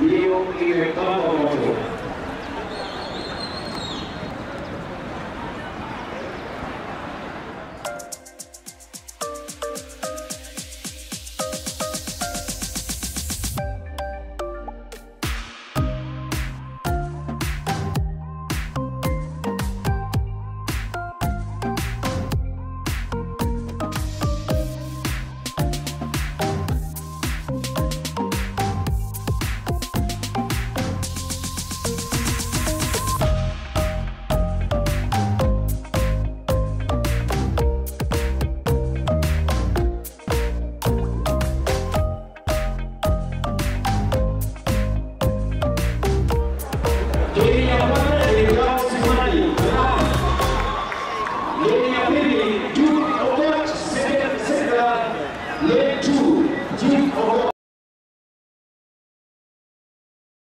Video y reclamo Leite